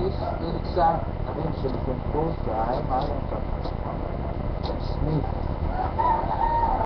this exact dimension from both the high and the smooth.